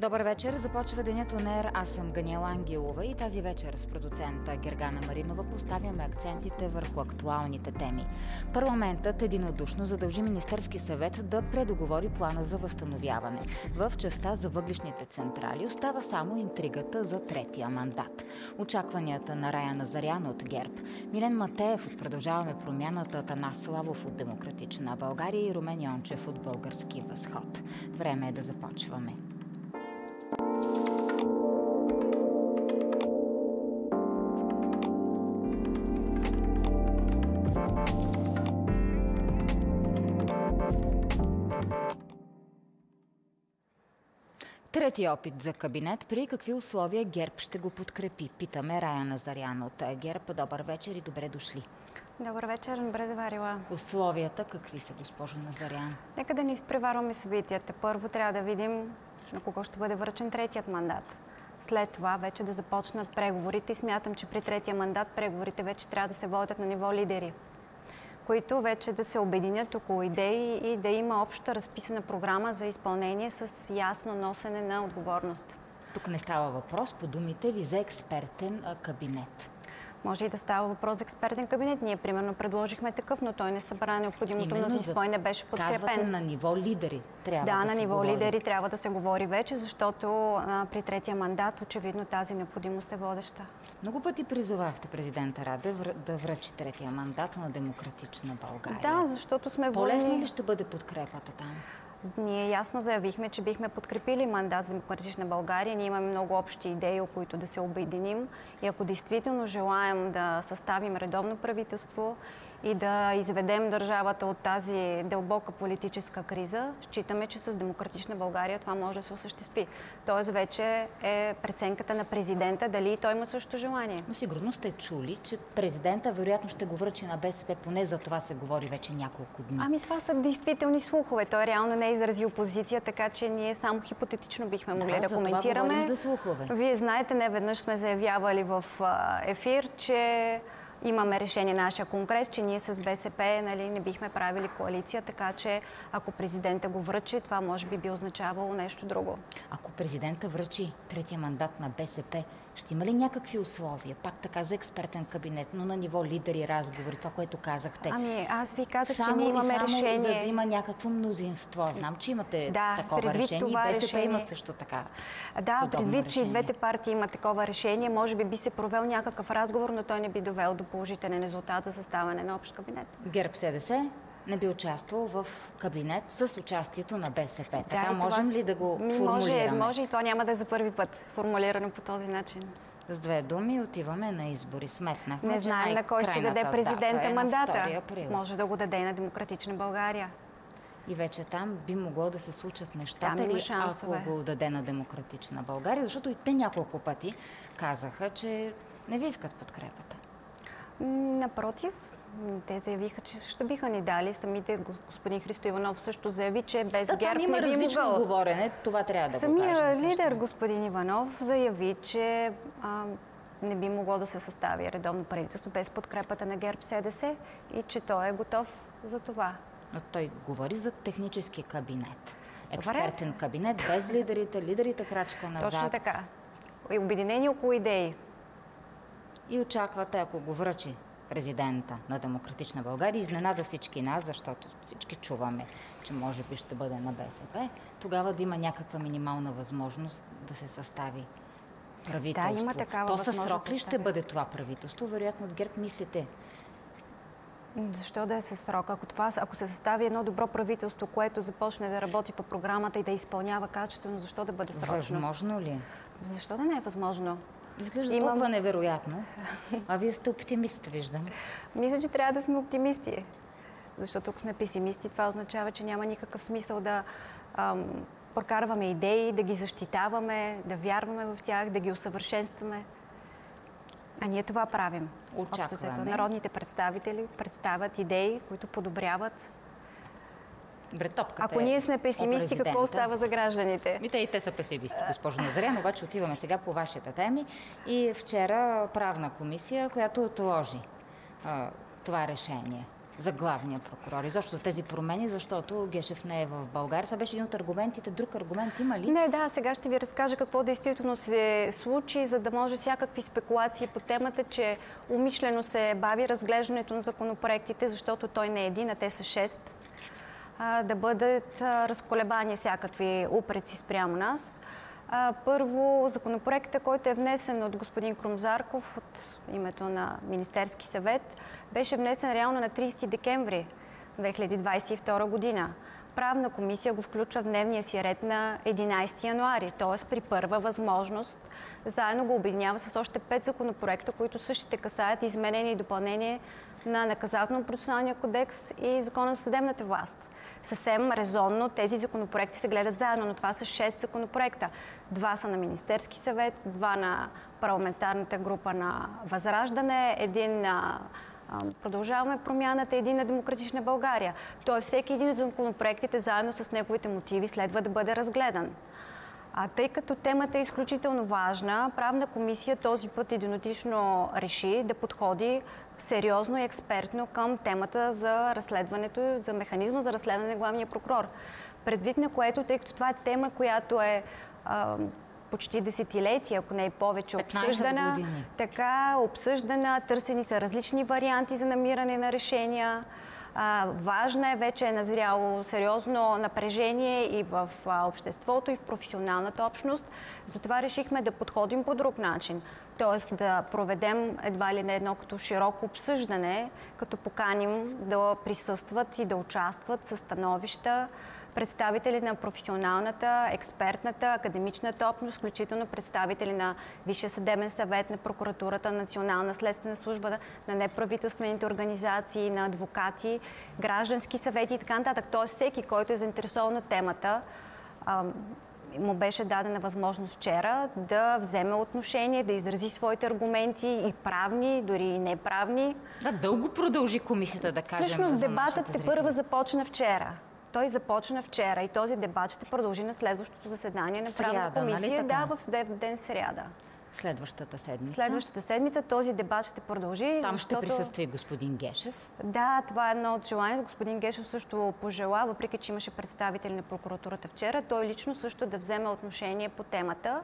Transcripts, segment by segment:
Добър вечер. Започва денят ОНЕР. Аз съм Ганиела Ангелова и тази вечер с продуцента Гергана Маринова поставяме акцентите върху актуалните теми. Парламентът единодушно задължи Министерски съвет да предоговори плана за възстановяване. В частта за въглишните централи остава само интригата за третия мандат. Очакванията на Рая Назарян от ГЕРБ, Милен Матеев от Продължаваме промяната, Танас Славов от Демократична България и Румен Йончев от Български възход. Време е да започваме. Трети опит за кабинет. При какви условия ГЕРБ ще го подкрепи? Питаме Рая Назарян от ГЕРБ. Добър вечер и добре дошли. Добър вечер, добре заварила. Условията какви са, госпожо Назарян? Нека да ни изпреварваме събитията. Първо трябва да видим на кого ще бъде връчен третият мандат. След това вече да започнат преговорите и смятам, че при третия мандат преговорите вече трябва да се водят на ниво лидери които вече да се обединят около идеи и да има обща разписана програма за изпълнение с ясно носене на отговорност. Тук не става въпрос по думите ви за експертен кабинет. Може и да става въпрос за експертен кабинет. Ние, примерно, предложихме такъв, но той не събра необходимото мнозинство и не беше подкрепен. Казвате на ниво лидери трябва да, да на ниво говори. лидери трябва да се говори вече, защото а, при третия мандат очевидно тази необходимост е водеща. Много пъти призовахте президента Радев да връчи третия мандат на Демократична България. Да, защото сме По-лесно волни... ли ще бъде подкрепата там? Ние ясно заявихме, че бихме подкрепили мандат за Демократична България. Ние имаме много общи идеи, о които да се обединим. И ако действително желаем да съставим редовно правителство и да изведем държавата от тази дълбока политическа криза, считаме, че с Демократична България това може да се осъществи. Тоест вече е преценката на президента дали той има също желание. Но сигурно сте чули, че президента вероятно ще го връчи на БСП, поне за това се говори вече няколко дни. Ами това са действителни слухове. Той реално не е изразил позиция, така че ние само хипотетично бихме могли Да, да, коментираме. за слухове. Вие знаете, не веднъж сме заявявали в ефир, че имаме решение на нашия конгрес, че ние с БСП нали, не бихме правили коалиция, така че ако президента го връчи, това може би би означавало нещо друго. Ако президента връчи третия мандат на БСП, ще има ли някакви условия? Пак така за експертен кабинет, но на ниво лидери, разговори, това, което казахте. Ами аз ви казах, само че ние имаме само решение. за да има някакво мнозинство. Знам, че имате Да, такова решение това и БСП решение- имат също така. Да, предвид, че и решение. двете партии имат такова решение, може би би се провел някакъв разговор, но той не би довел до положителен резултат за съставане на общ кабинет. ГЕРБ СДС не би участвал в кабинет с участието на БСП. Да, така и това- можем ли да го Ми, формулираме? Може, може и това няма да е за първи път формулирано по този начин. С две думи отиваме на избори. Сметнахме, Не знаем на кой ще даде президента е мандата. 2 април. Може да го даде на Демократична България. И вече там би могло да се случат нещата ли, ако го даде на Демократична България, защото и те няколко пъти казаха, че не ви искат подкрепата. Напротив, те заявиха, че също биха ни дали. Самите го- господин Христо Иванов също заяви, че без Да, ГЕРБ не би различно могъл. говорене, това трябва да го Самия кажем. лидер, господин Иванов, заяви, че а, не би могло да се състави редовно правителство без подкрепата на ГЕРБ СДС и че той е готов за това. Но той говори за технически кабинет. Експертен кабинет, без лидерите, лидерите крачка назад. Точно така. И обединени около идеи. И очаквате, ако го връчи президента на Демократична България, изненада всички нас, защото всички чуваме, че може би ще бъде на БСП, тогава да има някаква минимална възможност да се състави правителство. Да, има такава То със срок ли ще бъде това правителство? Вероятно от ГЕРБ мислите. Защо да е със срок? Ако, това, ако се състави едно добро правителство, което започне да работи по програмата и да изпълнява качествено, защо да бъде срочно? Възможно ли? Защо да не е възможно? Изглежда Имам- толкова невероятно. А вие сте оптимист, виждам. Мисля, че трябва да сме оптимисти. Защото ако сме песимисти, това означава, че няма никакъв смисъл да ам, прокарваме идеи, да ги защитаваме, да вярваме в тях, да ги усъвършенстваме. А ние това правим. Общо. Очакваме. Народните представители представят идеи, които подобряват. Добре, топката Ако е ние сме песимисти, какво остава за гражданите? Ми те и те са песимисти, госпожо Назарян, обаче отиваме сега по вашите теми. И вчера правна комисия, която отложи а, това решение за главния прокурор? И защо за тези промени, защото Гешев не е в България. Това беше един от аргументите. Друг аргумент има ли? Не, да, сега ще ви разкажа какво действително се случи, за да може всякакви спекулации по темата, че умишлено се бави разглеждането на законопроектите, защото той не е един, а те са шест, да бъдат разколебани всякакви упреци спрямо нас. Първо, законопроектът, който е внесен от господин Крумзарков от името на Министерски съвет, беше внесен реално на 30 декември 2022 година. Правна комисия го включва в дневния си ред на 11 януари, т.е. при първа възможност. Заедно го обединява с още пет законопроекта, които същите касаят изменение и допълнение на наказателно-процесуалния кодекс и закона за съдебната власт съвсем резонно тези законопроекти се гледат заедно, но това са 6 законопроекта. Два са на Министерски съвет, два на парламентарната група на Възраждане, един на Продължаваме промяната, един на Демократична България. Тоест всеки един от законопроектите заедно с неговите мотиви следва да бъде разгледан. А тъй като темата е изключително важна, правна комисия този път единотично реши да подходи сериозно и експертно към темата за разследването, за механизма за разследване на главния прокурор. Предвид на което, тъй като това е тема, която е а, почти десетилетия, ако не и повече, обсъждана. Години. Така, обсъждана, търсени са различни варианти за намиране на решения. А, важна е, вече е назряло сериозно напрежение и в обществото, и в професионалната общност. Затова решихме да подходим по друг начин. Тоест да проведем едва ли не едно като широко обсъждане, като поканим да присъстват и да участват със становища, представители на професионалната, експертната, академичната общност, включително представители на Висшия съдебен съвет, на прокуратурата, Национална следствена служба, на неправителствените организации, на адвокати, граждански съвети и така нататък. Тоест всеки, който е заинтересован от темата, му беше дадена възможност вчера да вземе отношение, да изрази своите аргументи и правни, дори и неправни. Да, дълго продължи комисията да каже. Всъщност дебатът те първа започна вчера. Той започна вчера и този дебат ще продължи на следващото заседание на правна нали комисия. Нали да, в ден сряда. Следващата седмица. Следващата седмица този дебат ще продължи. Там защото... ще присъства и господин Гешев. Да, това е едно от желанията. Господин Гешев също пожела, въпреки че имаше представители на прокуратурата вчера, той лично също да вземе отношение по темата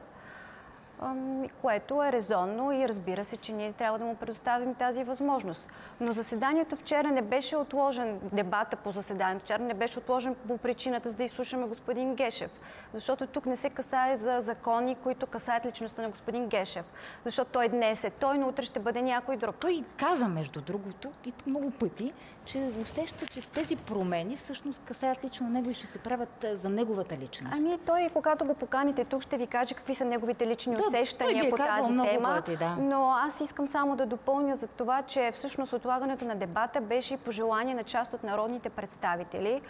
което е резонно и разбира се, че ние трябва да му предоставим тази възможност. Но заседанието вчера не беше отложен, дебата по заседанието вчера не беше отложен по причината, за да изслушаме господин Гешев. Защото тук не се касае за закони, които касаят личността на господин Гешев. Защото той днес е той, но утре ще бъде някой друг. Той каза, между другото, и много пъти, че усеща, че тези промени всъщност касаят лично него и ще се правят за неговата личност. Ами той, когато го поканите тук, ще ви каже какви са неговите лични да, усещания е по тази тема. Пъти, да. Но аз искам само да допълня за това, че всъщност отлагането на дебата беше и пожелание на част от народните представители,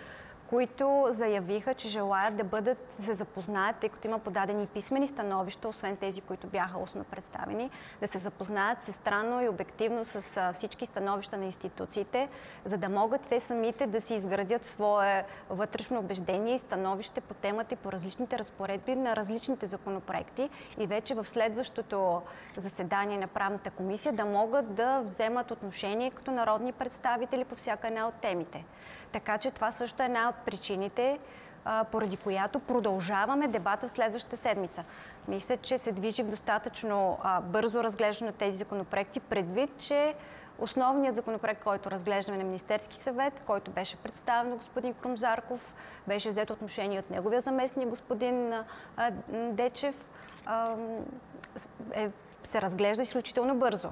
които заявиха, че желаят да бъдат, се запознаят, тъй като има подадени писмени становища, освен тези, които бяха устно представени, да се запознаят странно и обективно с всички становища на институциите, за да могат те самите да си изградят свое вътрешно убеждение и становище по темата и по различните разпоредби на различните законопроекти и вече в следващото заседание на правната комисия да могат да вземат отношение като народни представители по всяка една от темите. Така че това също е една от причините, поради която продължаваме дебата в следващата седмица. Мисля, че се движим достатъчно бързо разглеждане на тези законопроекти, предвид, че Основният законопроект, който разглеждаме на Министерски съвет, който беше представен от господин Крумзарков, беше взето отношение от неговия заместник господин Дечев, е, се разглежда изключително бързо.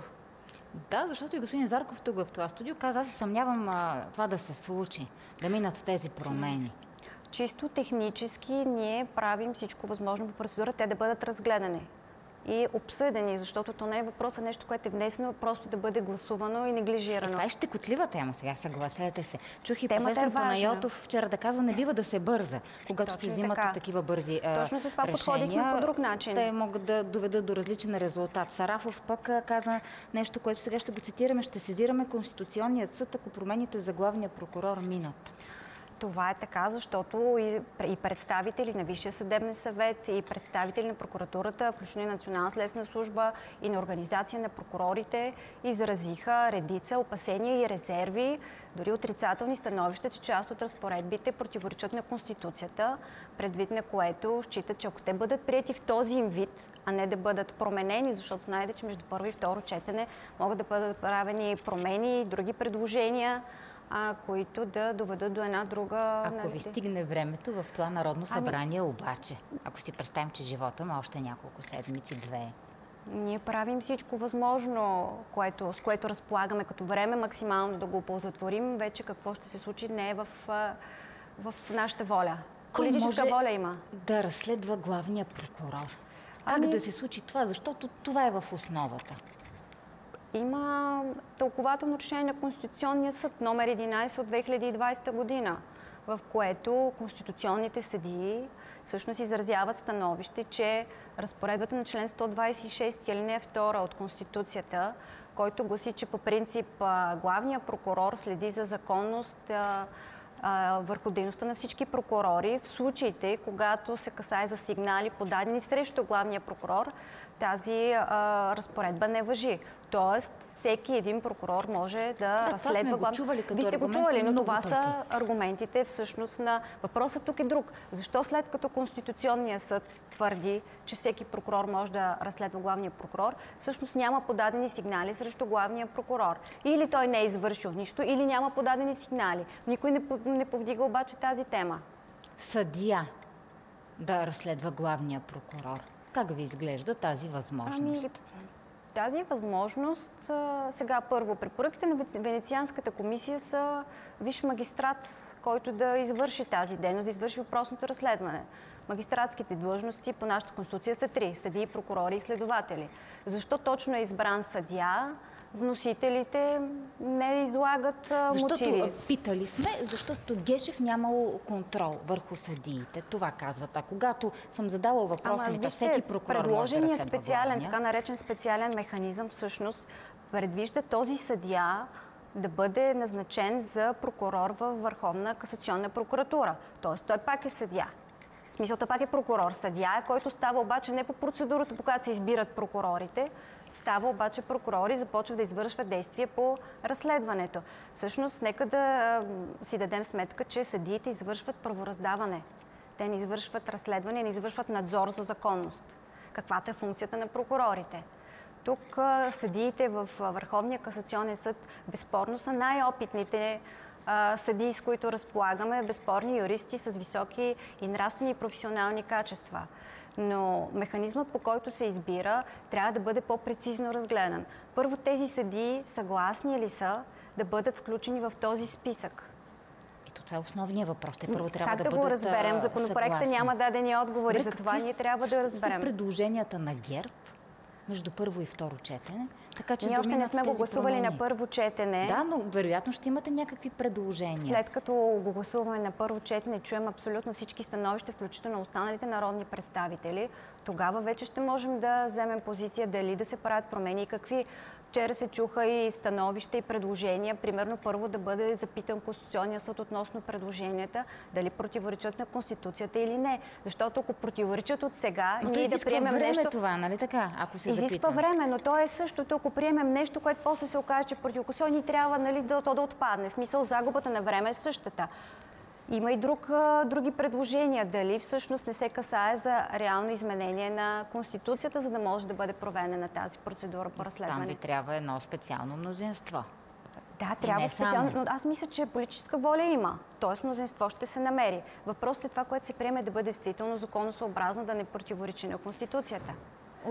Да, защото и господин Зарков тук в това студио каза, аз се съмнявам а, това да се случи, да минат тези промени. Чисто технически ние правим всичко възможно по процедура те да бъдат разгледани и обсъдени, защото то не е въпроса нещо, което е внесено, просто да бъде гласувано и неглижирано. Е, това е щекотлива тема сега, съгласете се. Чух и Темата професор е Панайотов вчера да казва, не бива да се бърза, когато Точно се взимат така. такива бързи а, Точно за това решения, подходихме по друг начин. Те могат да доведат до различен резултат. Сарафов пък каза нещо, което сега ще го цитираме, ще сезираме Конституционният съд, ако промените за главния прокурор минат. Това е така, защото и, представители на Висшия съдебен съвет, и представители на прокуратурата, включително и Национална следствена служба, и на Организация на прокурорите изразиха редица опасения и резерви, дори отрицателни становища, че част от разпоредбите противоречат на Конституцията, предвид на което считат, че ако те бъдат прияти в този им вид, а не да бъдат променени, защото знаете, че между първо и второ четене могат да бъдат правени промени и други предложения, а, които да доведат до една друга... Ако нали... ви стигне времето в това Народно ами- събрание ами... обаче, ако си представим, че живота му още няколко седмици, две, ние правим всичко възможно, което, с което разполагаме като време, максимално да го оползотворим. Вече какво ще се случи не е в, в нашата воля. Политическа воля има. да разследва главния прокурор? Как ами... да се случи това? Защото това е в основата. Има тълкователно решение на Конституционния съд номер 11 от 2020 година, в което конституционните съдии всъщност изразяват становище, че разпоредбата на член 126 алинея 2 от Конституцията, който гласи, че по принцип главният прокурор следи за законност върху дейността на всички прокурори в случаите, когато се касае за сигнали подадени срещу главния прокурор, тази а, разпоредба не въжи. Тоест, всеки един прокурор може да, да разследва главно. Чували Вие сте го чували, но това пъти. са аргументите всъщност на... Въпросът тук е друг. Защо след като Конституционният съд твърди, че всеки прокурор може да разследва главния прокурор, всъщност няма подадени сигнали срещу главния прокурор? Или той не е извършил нищо, или няма подадени сигнали. Никой не, не повдига обаче тази тема. Съдия да разследва главния прокурор. Как ви изглежда тази възможност? Ами, тази възможност, сега първо, препоръките на Венецианската комисия са виш магистрат, който да извърши тази дейност, да извърши въпросното разследване. Магистратските длъжности по нашата конституция са три – съдии, прокурори и следователи. Защо точно е избран съдия? Вносителите не излагат защото, мотиви. Питали сме, защото Гешев нямал контрол върху съдиите. Това казват. А когато съм задала въпросите, всеки прокурор предложения може да специален, така наречен специален механизъм всъщност предвижда този съдия да бъде назначен за прокурор във Върховна касационна прокуратура. Тоест той пак е съдия. В смисъл, той пак е прокурор. Съдия е, който става обаче не по процедурата, по която се избират прокурорите, Става обаче прокурор и започва да извършва действия по разследването. Всъщност, нека да си дадем сметка, че съдиите извършват правораздаване. Те не извършват разследване, не извършват надзор за законност. Каквато е функцията на прокурорите. Тук съдиите в Върховния касационен съд безспорно са най-опитните съдии, с които разполагаме, безспорни юристи с високи и нравствени и професионални качества но механизмът по който се избира трябва да бъде по-прецизно разгледан. Първо тези съдии съгласни ли са да бъдат включени в този списък? Ето това е основният въпрос. Те първо трябва как да, да го разберем? Законопроекта няма дадени отговори, Добре, за това ние трябва да разберем. предложенията на ГЕРБ между първо и второ четене. Така, че Ние още не сме го гласували промени. на първо четене. Да, но вероятно ще имате някакви предложения. След като го гласуваме на първо четене, чуем абсолютно всички становища, включително останалите народни представители, тогава вече ще можем да вземем позиция дали да се правят промени и какви. Вчера се чуха и становища и предложения, примерно първо да бъде запитан Конституционния съд относно предложенията, дали противоречат на Конституцията или не. Защото ако противоречат от сега, но ние да приемем време нещо... това, нали така, ако се Изисква запитам. време, но то е същото. Ако приемем нещо, което после се окаже, че противоконституционно ни трябва нали, да, то да отпадне. Смисъл, загубата на време е същата. Има и друг, други предложения. Дали всъщност не се касае за реално изменение на Конституцията, за да може да бъде проведена тази процедура по разследване? Там ви трябва едно специално мнозинство. Да, трябва специално, но аз мисля, че политическа воля има. Тоест мнозинство ще се намери. Въпросът е това, което се приеме да бъде действително законосъобразно, да не противоречи на Конституцията.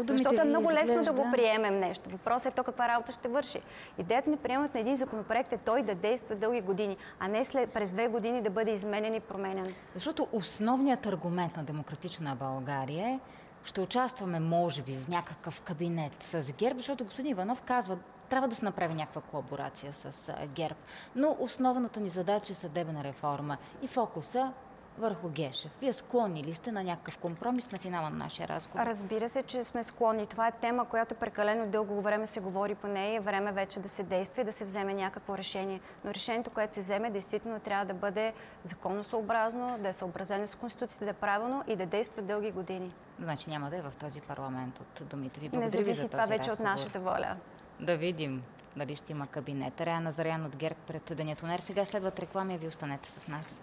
Защото е много лесно да го приемем нещо. Въпросът е то каква работа ще върши. Идеята на приемането на един законопроект е той да действа дълги години, а не след, през две години да бъде изменен и променен. Защото основният аргумент на демократична България е ще участваме, може би, в някакъв кабинет с ГЕРБ, защото господин Иванов казва, трябва да се направи някаква колаборация с ГЕРБ. Но основната ни задача е съдебна реформа и фокуса върху Гешев? Вие склонни ли сте на някакъв компромис на финала на нашия разговор? Разбира се, че сме склонни. Това е тема, която прекалено дълго време се говори по нея и е време вече да се действа и да се вземе някакво решение. Но решението, което се вземе, действително трябва да бъде законосъобразно, да е съобразено с Конституцията, да е правилно и да действа дълги години. Значи няма да е в този парламент от думите ви. Не зависи това вече разговор. от нашата воля. Да видим дали ще има кабинет. Реана Зарян от ГЕРБ пред Денятонер. Сега следват реклами, а ви останете с нас.